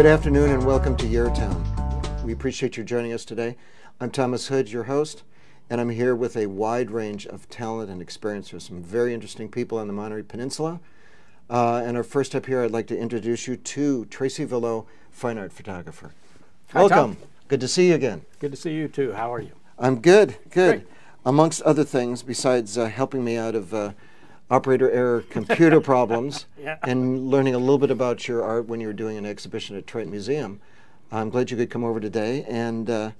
Good afternoon and welcome to Your Town. We appreciate you joining us today. I'm Thomas Hood, your host, and I'm here with a wide range of talent and experience with some very interesting people on the Monterey Peninsula. Uh, and our first up here, I'd like to introduce you to Tracy Valleau, fine art photographer. Hi, welcome. Tom. Good to see you again. Good to see you too. How are you? I'm good, good. Great. Amongst other things, besides uh, helping me out of uh, operator error computer problems Yeah. and learning a little bit about your art when you were doing an exhibition at Triton Museum, I'm glad you could come over today. And uh,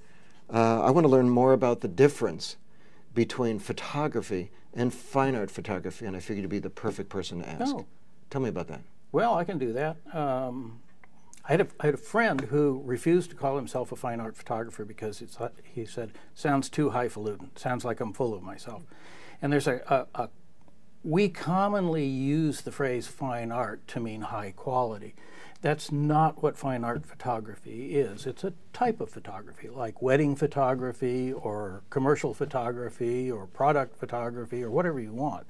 uh, I want to learn more about the difference between photography and fine art photography, and I figured you'd be the perfect person to ask. Oh. Tell me about that. Well, I can do that. Um, I, had a, I had a friend who refused to call himself a fine art photographer because it's, he said, sounds too highfalutin, sounds like I'm full of myself. And there's a, a, a we commonly use the phrase fine art to mean high quality. That's not what fine art photography is. It's a type of photography, like wedding photography or commercial photography or product photography or whatever you want.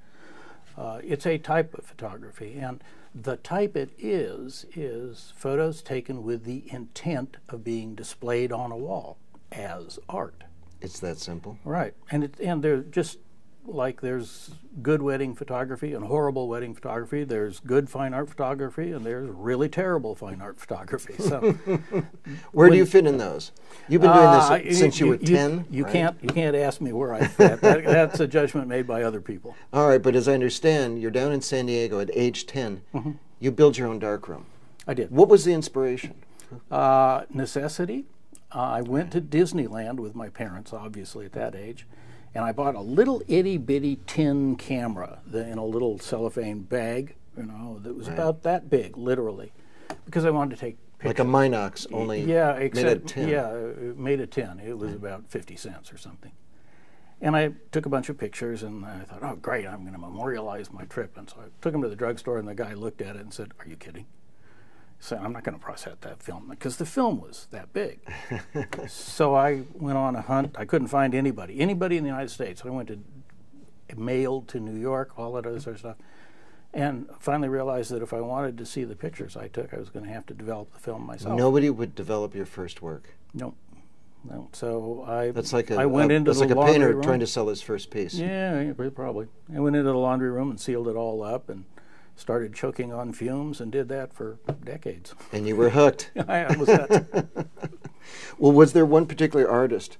Uh, it's a type of photography, and the type it is is photos taken with the intent of being displayed on a wall as art. It's that simple. Right, and it, and they're just like there's good wedding photography and horrible wedding photography. There's good fine art photography and there's really terrible fine art photography. So Where do you fit in those? You've been doing Uh, this since you, were 10? You, right? can't you can't ask me where I fit. That, that's a judgment made by other people. All right, but as I understand, you're down in San Diego at age 10. Mm-hmm. You build your own darkroom. I did. What was the inspiration? Uh, necessity. Uh, I went to Disneyland with my parents, obviously at that age, and I bought a little itty bitty tin camera in a little cellophane bag, you know, that was about that big, literally, because I wanted to take pictures. Like a Minox, only yeah, made except of tin. yeah, it made a tin. It was about fifty cents or something. And I took a bunch of pictures, and I thought, oh, great, I'm going to memorialize my trip. And so I took them to the drugstore, and the guy looked at it and said, "Are you kidding?" Said, "I'm not going to process that film because the film was that big." so I went on a hunt. I couldn't find anybody, anybody in the United States. I went to mailed to New York, all that other sort of stuff. And finally realized that if I wanted to see the pictures I took, I was going to have to develop the film myself. Nobody would develop your first work. No, no. So I That's like a, I went a- into that's the like a painter room. trying to sell his first piece. Yeah, yeah, probably. I went into the laundry room and sealed it all up and started choking on fumes and did that for decades. And you were hooked. I was well, was there one particular artist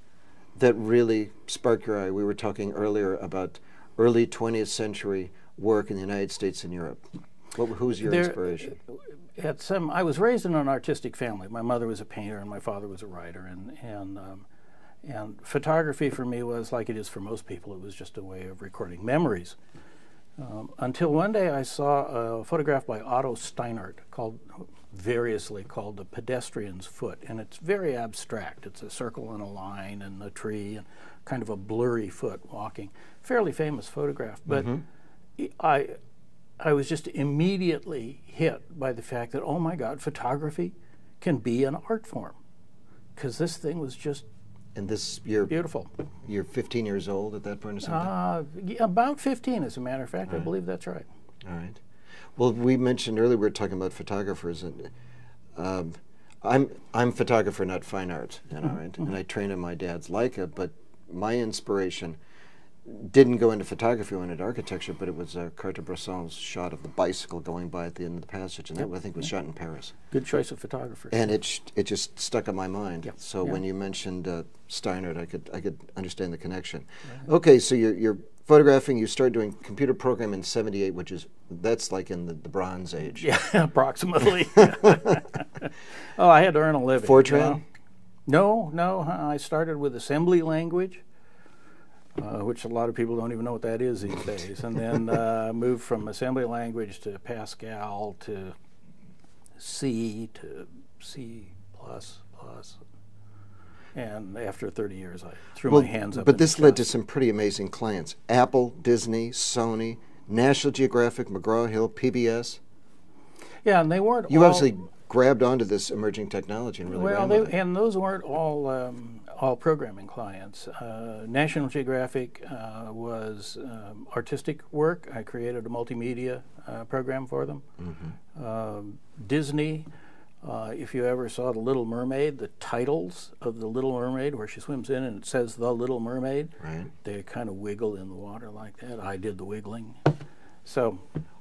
that really sparked your eye? We were talking earlier about early 20th century work in the United States and Europe. What, who's your There- inspiration? At some, I was raised in an artistic family. My mother was a painter and my father was a writer, and and um, and photography for me was like it is for most people. It was just a way of recording memories. Um, until one day I saw a photograph by Otto Steinert called variously called the pedestrian's foot and it's very abstract. It's a circle and a line and a tree and kind of a blurry foot walking. Fairly famous photograph but I I was just immediately hit by the fact that oh my god photography can be an art form because this thing was just And this, you're, beautiful you're 15 years old at that point or something? uh, about 15 as a matter of fact I believe that's right All right. Well, we mentioned earlier we were talking about photographers, and um, I'm I'm photographer, not fine art, you know, right? And I trained in my dad's Leica, but my inspiration didn't go into photography, went into architecture, but it was uh, Cartier-Bresson's shot of the bicycle going by at the end of the passage, and that I think was shot in Paris. good choice of photographer And it sh- it just stuck in my mind. Yep. So Yeah. when you mentioned uh, Steinert, I could I could understand the connection. Okay, so you're you're photographing. You start doing computer program in '78, which is that's like in the, the Bronze Age. Yeah, approximately. oh, I had to earn a living. you Fortran? know. No, no. I started with assembly language, uh, which a lot of people don't even know what that is these days, and then uh, moved from assembly language to Pascal to C to C plus plus. And after 30 years, I threw Well, my hands up. but this led to some pretty amazing clients: Apple, Disney, Sony, National Geographic, McGraw Hill, PBS. Yeah, and they weren't. You obviously grabbed onto this emerging technology and really Well, ran they, with it. and those weren't all um, all programming clients. Uh, National Geographic uh, was um, artistic work. I created a multimedia uh, program for them. Mm-hmm. Um, Disney, Uh, if you ever saw The Little Mermaid, the titles of The Little Mermaid, where she swims in and it says The Little Mermaid, Right. they kind of wiggle in the water like that. I did the wiggling. So,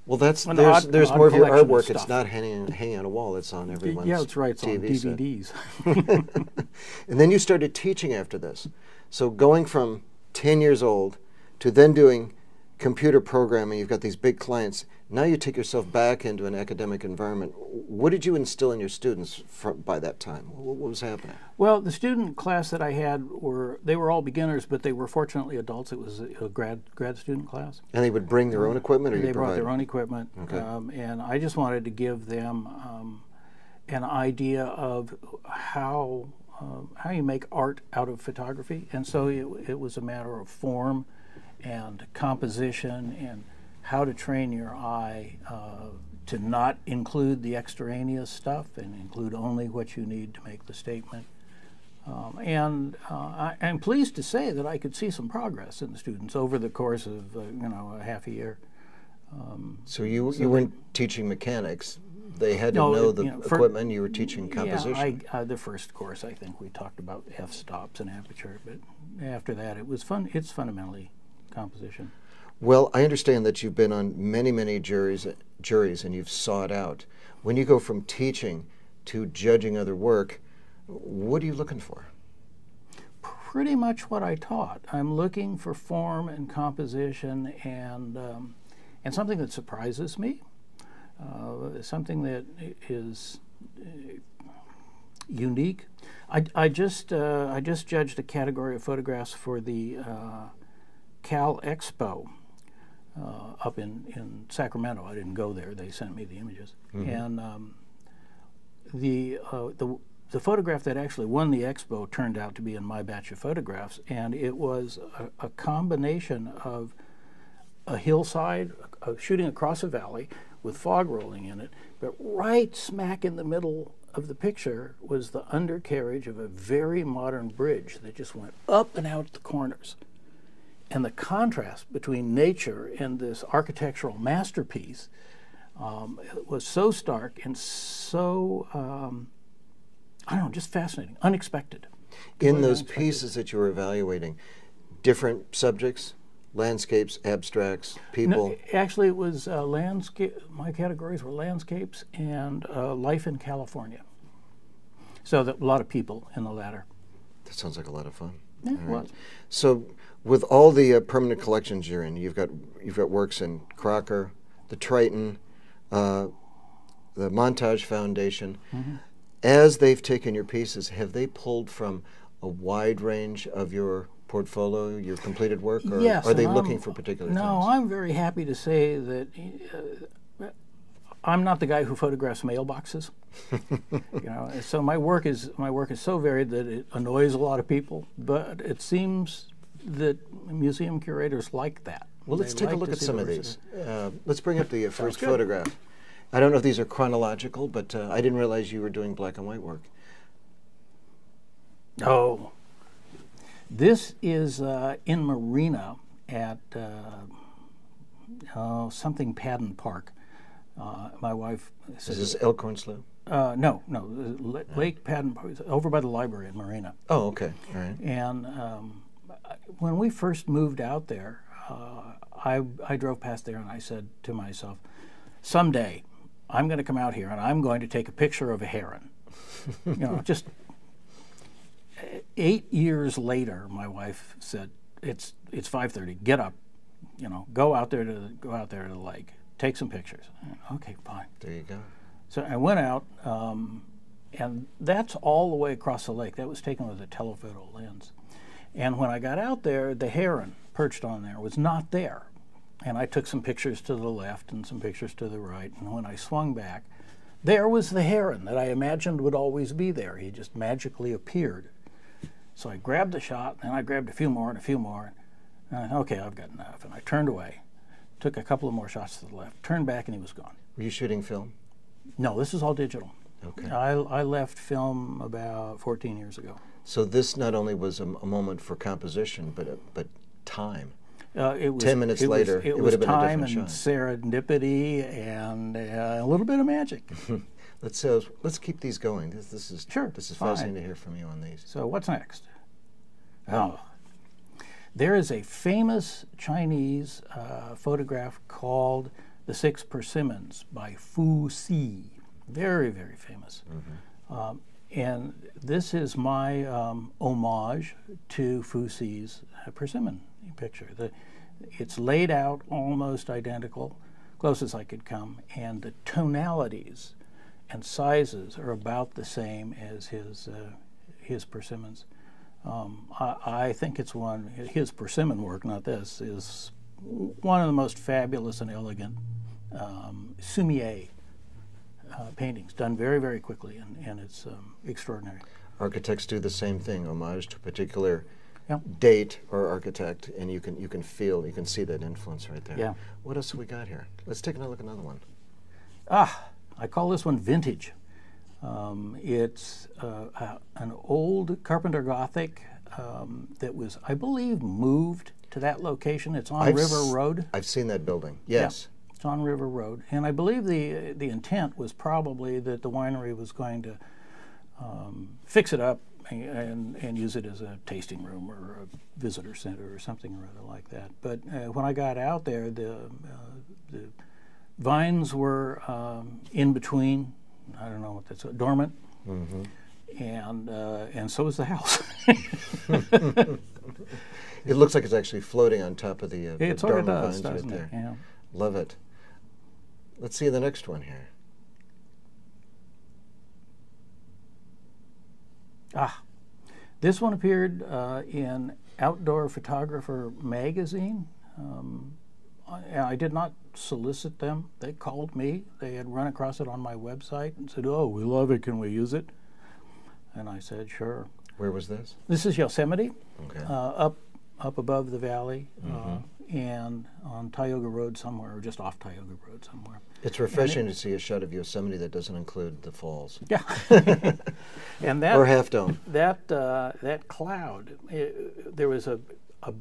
Well, that's An there's odd- there's more of your collection of artwork. It's not hanging hanging on a wall. It's on everyone's yeah, that's right. It's on TV set. DVDs. And then you started teaching after this. So going from 10 years old to then doing computer programming, you've got these big clients. Now you take yourself back into an academic environment. What did you instill in your students from, by that time? What, what was happening? Well, the student class that I had were they were all beginners, but they were fortunately adults. It was a, a grad grad student class. And they would bring their own equipment, or they brought their own equipment, Okay. um, and I just wanted to give them um, an idea of how um, how you make art out of photography. And so it, it was a matter of form and composition and how to train your eye uh, to not include the extraneous stuff and include only what you need to make the statement. Um, and uh, I, I'm pleased to say that I could see some progress in the students over the course of uh, you know a half a year. So you you weren't teaching mechanics. They had to No, know the you know, equipment. You were teaching composition. Yeah, I, uh, the first course I think we talked about f stops and aperture, but after that it was fun. It's fundamentally composition. Well, I understand that you've been on many, many juries, juries, and you've sought out. When you go from teaching to judging other work, what are you looking for? Pretty much what I taught. I'm looking for form and composition and um, and something that surprises me, uh, something that is uh, unique. I, I just uh, I just judged a category of photographs for the uh, Cal Expo uh, up in, in Sacramento. I didn't go there. They sent me the images, and um, the uh, the the photograph that actually won the expo turned out to be in my batch of photographs, and it was a, a combination of a hillside, uh, shooting across a valley with fog rolling in it, but right smack in the middle of the picture was the undercarriage of a very modern bridge that just went up and out the corners. And the contrast between nature and this architectural masterpiece um, was so stark and so, um, I don't know, just fascinating, unexpected. In those pieces that you were evaluating, different subjects, landscapes, abstracts, people. No, actually, it was uh, landscape. My categories were landscapes and uh, life in California. So that a lot of people in the latter. That sounds like a lot of fun. Yeah, right. was. So, with all the uh, permanent collections you're in, you've got you've got works in Crocker, the Triton, uh, the Montage Foundation. Mm-hmm. As they've taken your pieces, have they pulled from a wide range of your portfolio, your completed work, or yes, are they looking I'm- for particular No, things? I'm very happy to say that uh, I'm not the guy who photographs mailboxes. you know, so my work is my work is so varied that it annoys a lot of people, but it seems that museum curators like that. Well, let's take a look at some of these. Uh, let's bring up the uh, first photograph. I don't know if these are chronological, but uh, I didn't realize you were doing black and white work. Oh, this is uh, in Marina at uh, oh, something Paddon Park. Uh, my wife Is says, this Elkhorn Slough? uh, no, no, uh, Locke Paddon Park, over by the library in Marina. Oh, okay. All right. And um, when we first moved out there, uh, I, I drove past there and I said to myself, someday I'm going to come out here and I'm going to take a picture of a heron. you know, just eight years later, my wife said, "It's it's 5:30. Get up, you know, go out there to go out there to the lake, take some pictures." Okay, fine. There you go. So I went out, um, and that's all the way across the lake. That was taken with a telephoto lens. And when I got out there, the heron perched on there was not there. And I took some pictures to the left and some pictures to the right. And when I swung back, there was the heron that I imagined would always be there. He just magically appeared. So I grabbed the shot, and I grabbed a few more and a few more. And I, okay, I've got enough. And I turned away, took a couple of more shots to the left, turned back, and he was gone. Were you shooting film? No, this is all digital. Okay. I, I left film about 14 years ago. So this not only was a, a moment for composition, but uh, but time. Uh, it was, 10 minutes it was- later, it, it would was have been a time and shot. serendipity and uh, a little bit of magic. Let's uh, let's keep these going. This, this is Sure, This is fine. fascinating to hear from you on these. So what's next? Oh, there is a famous Chinese uh, photograph called "The Six Persimmons" by Mu Xi. Very, very famous. Um, and this is my um, homage to Mu Xi's uh, persimmon picture. The, it's laid out almost identical, close as I could come, and the tonalities and sizes are about the same as his uh, his persimmons. Um, I, I think it's one his persimmon work, not this, is one of the most fabulous and elegant um, sumi-e uh, paintings, done very very quickly, and, and it's um, extraordinary. Architects do the same thing, homage to a particular Yeah. date or architect, and you can you can feel, you can see that influence right there. Yeah. What else have we got here? Let's take another look at another one. Ah, I call this one vintage. Um, it's uh, uh, an old Carpenter Gothic um, that was, I believe, moved to that location. It's on I've River Road. I've seen that building. Yes. It's on River Road, and I believe the the intent was probably that the winery was going to um, fix it up and, and use it as a tasting room or a visitor center or something or other like that. But uh, when I got out there, the uh, the vines were um, in between. I don't know what that's dormant, and uh, and so was the house. It looks like it's actually floating on top of the, uh, the it sort of dormant does, vines right there. it? Yeah. Love it. Let's see the next one here. Ah, this one appeared uh, in Outdoor Photographer magazine. Um, I, I did not solicit them. They called me. They had run across it on my website and said, "Oh, we love it. Can we use it?" And I said, "Sure." Where was this? This is Yosemite, Okay. uh, up up above the valley, uh, and on Tioga Road somewhere, or just off Tioga Road somewhere. it's refreshing to see a shot of Yosemite that doesn't include the falls Yeah, and that or Half Dome. that uh, that cloud, it, there was a, a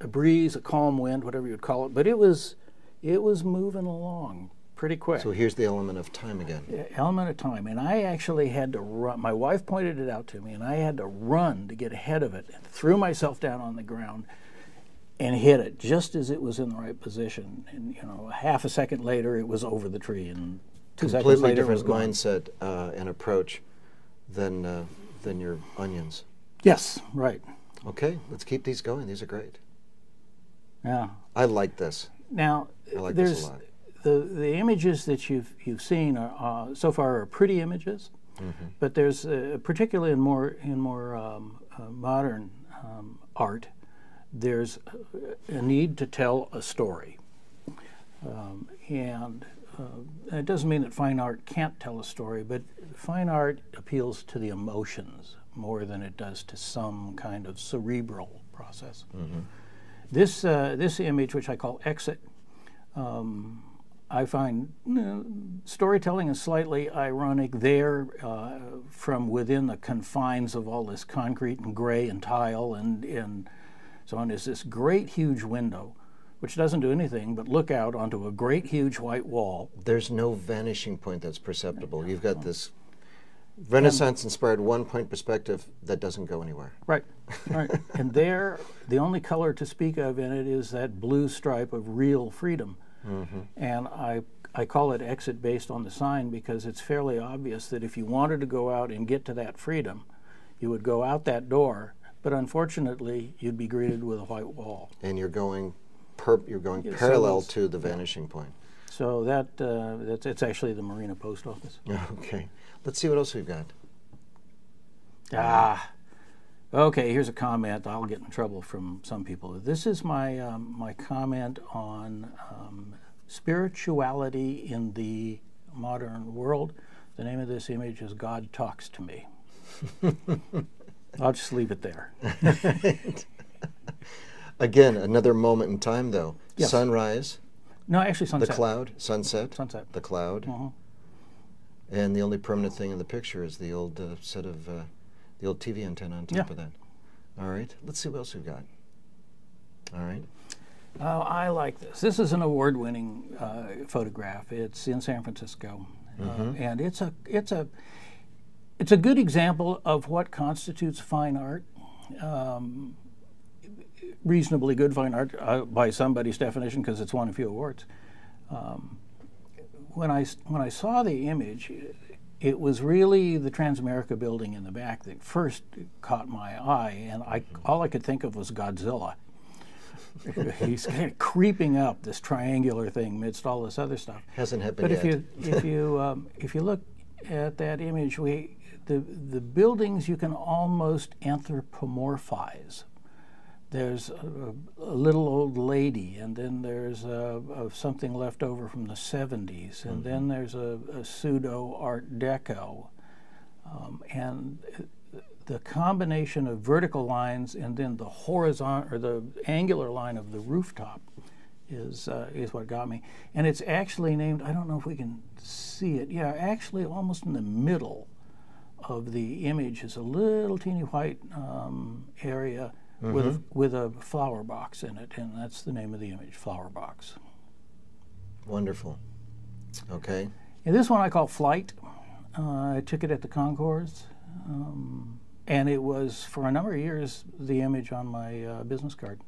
a breeze, a calm wind, whatever you'd call it, but it was it was moving along pretty quick. So here's the element of time again. Element of time, and I actually had to run. My wife pointed it out to me, and I had to run to get ahead of it. And threw myself down on the ground and hit it just as it was in the right position. And you know, half a second later, it was over the tree, and two seconds Completely later, it was different gone. mindset uh, and approach than uh, than your onions. Yes, right. Okay, let's keep these going. These are great. Yeah. I like this. Now, I like there's this a lot. the the images that you've you've seen are uh, so far are pretty images, Mm-hmm. but there's uh, particularly in more in more um, uh, modern um, art, there's a need to tell a story, um, and uh, it doesn't mean that fine art can't tell a story, but fine art appeals to the emotions more than it does to some kind of cerebral process. This uh, this image, which I call exit, um, I find you know, storytelling is slightly ironic there uh, from within the confines of all this concrete and gray and tile and, and so on. Is this great huge window, which doesn't do anything but look out onto a great huge white wall. There's no vanishing point that's perceptible. You've got this Renaissance-inspired one-point perspective that doesn't go anywhere. Right, right. and there, the only color to speak of in it is that blue stripe of real freedom. Mm-hmm. And I, I call it exit based on the sign because it's fairly obvious that if you wanted to go out and get to that freedom, you would go out that door, but unfortunately, you'd be greeted with a white wall. And you're going, per, you're going Yeah, parallel it's- to the vanishing point. So that uh, that's it's actually the Marina Post Office. Okay, let's see what else we've got. Ah, okay. Here's a comment. I'll get in trouble from some people. This is my um, my comment on um, spirituality in the modern world. The name of this image is "God Talks to Me." I'll just leave it there. Again, another moment in time, though. Yes. Sunrise, No, actually, sunset. the cloud, sunset, Sunset. the cloud, Mhm. and the only permanent thing in the picture is the old uh, set of uh, the old TV antenna on top Yeah. of that. All right, let's see what else we've got. All right, Oh, I like this. This is an award-winning uh, photograph. It's in San Francisco, uh, and it's a it's a it's a good example of what constitutes fine art. Um, reasonably good fine art uh, by somebody's definition because it's won a few awards. Um, when I when I saw the image, it was really the Transamerica building in the back that first caught my eye, and I all I could think of was Godzilla. He's kind of creeping up this triangular thing amidst all this other stuff. Hasn't happened But yet. if you if you um, if you look at that image, we the the buildings you can almost anthropomorphize. There's a, a little old lady, and then there's a, a something left over from the 70s, and then there's a, a pseudo Art Deco, um, and the combination of vertical lines and then the horizontal or the angular line of the rooftop is uh, is what got me. And it's actually named. I don't know if we can see it. Yeah, actually, almost in the middle of the image is a little teeny white um, area with a, with a flower box in it, and that's the name of the image, flower box. Wonderful. Okay. And this one I call Flight. Uh, I took it at the Concours, um, and it was for a number of years the image on my uh, business card.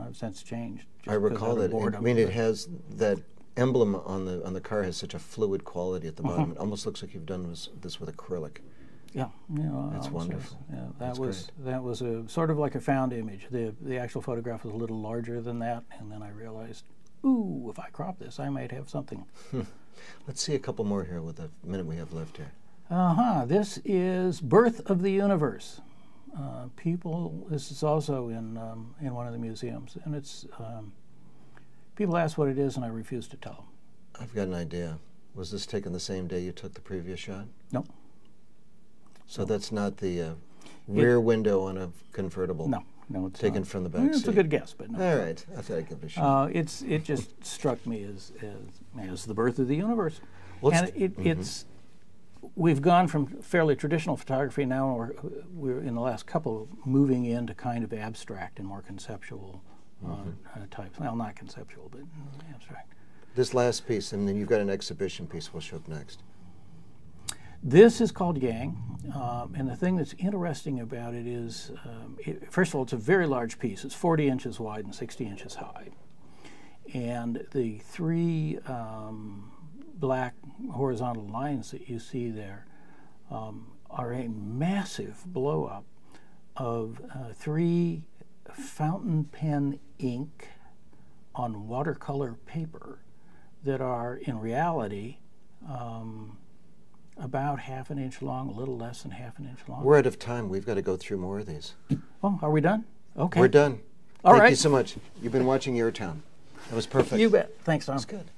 I've since changed. I recall that. I mean, it has that emblem on the on the car has such a fluid quality at the Uh-huh. bottom. It almost looks like you've done this, this with acrylic. Yeah, you know, That's wonderful. Yeah, that That's was that was a sort of like a found image. The the actual photograph was a little larger than that, and then I realized, ooh, if I crop this, I might have something. Let's see a couple more here with the minute we have left here. Uh huh. This is Birth of the Universe. Uh, people, this is also in um, in one of the museums, and it's um, people ask what it is, and I refuse to tell them. I've got an idea. Was this taken the same day you took the previous shot? No, So that's not the uh, rear window on a convertible. no, no. It's Taken not. from the back It's a good guess, but no. All right. I thought I'd give it a shot. Uh, it's it just struck me as, as as the birth of the universe, Well, and it's- it, it's we've gone from fairly traditional photography now we're we're in the last couple moving into kind of abstract and more conceptual uh, uh, types. Well, not conceptual, but abstract. this last piece, and then you've got an exhibition piece we'll show up next. This is called Yang, um, and the thing that's interesting about it is, um, it, first of all, it's a very large piece. It's 40 inches wide and 60 inches high, and the three um, black horizontal lines that you see there um, are a massive blow up of uh, three fountain pen ink on watercolor paper that are in reality um, about half an inch long, a little less than half an inch long. We're out of time. We've got to go through more of these. oh, are we done? Okay. We're done. All Thank you so much. You've been watching Your Town. That was perfect. You bet. Thanks, Tom. That's good.